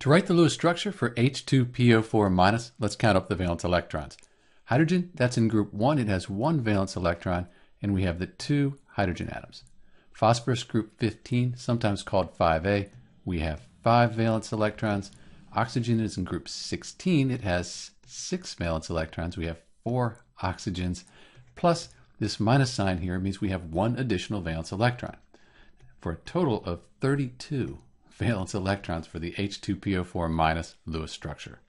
To write the Lewis structure for H2PO4 minus, let's count up the valence electrons. Hydrogen, that's in group 1, it has one valence electron, and we have the two hydrogen atoms. Phosphorus, group 15, sometimes called 5A, we have five valence electrons. Oxygen is in group 16, it has six valence electrons, we have four oxygens, plus this minus sign here means we have one additional valence electron, for a total of 32 valence electrons for the H2PO4 minus Lewis structure.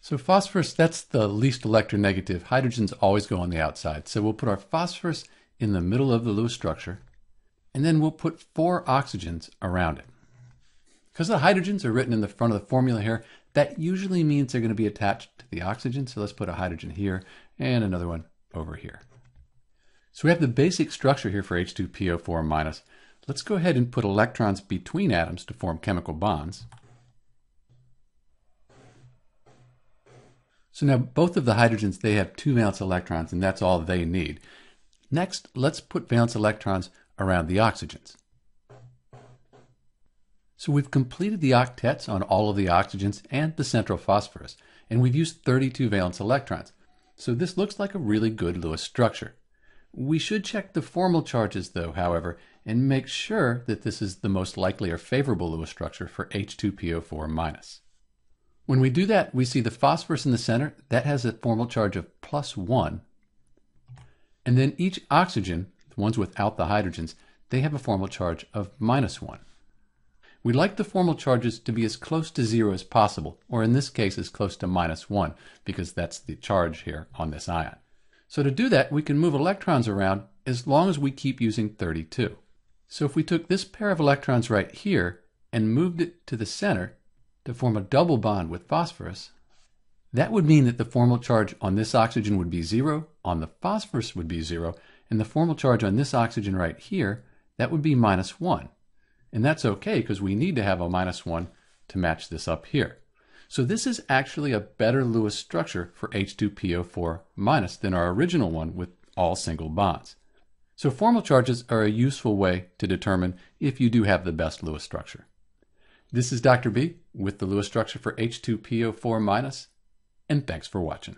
So phosphorus, that's the least electronegative. Hydrogens always go on the outside. So we'll put our phosphorus in the middle of the Lewis structure, and then we'll put four oxygens around it. Because the hydrogens are written in the front of the formula here, that usually means they're going to be attached to the oxygen. So let's put a hydrogen here and another one over here. So we have the basic structure here for H2PO4 minus. Let's go ahead and put electrons between atoms to form chemical bonds. So now both of the hydrogens, they have two valence electrons, and that's all they need. Next, let's put valence electrons around the oxygens. So we've completed the octets on all of the oxygens and the central phosphorus, and we've used 32 valence electrons. So this looks like a really good Lewis structure. We should check the formal charges though, however, and make sure that this is the most likely or favorable Lewis structure for H2PO4 When we do that, we see the phosphorus in the center, that has a formal charge of plus 1. And then each oxygen, the ones without the hydrogens, they have a formal charge of minus 1. We like the formal charges to be as close to zero as possible, or in this case as close to minus 1, because that's the charge here on this ion. So to do that, we can move electrons around as long as we keep using 32. So if we took this pair of electrons right here and moved it to the center to form a double bond with phosphorus, that would mean that the formal charge on this oxygen would be zero, on the phosphorus would be zero, and the formal charge on this oxygen right here, that would be minus one. And that's okay because we need to have a minus one to match this up here. So this is actually a better Lewis structure for H2PO4 minus than our original one with all single bonds. So formal charges are a useful way to determine if you do have the best Lewis structure. This is Dr. B with the Lewis structure for H2PO4 minus, and thanks for watching.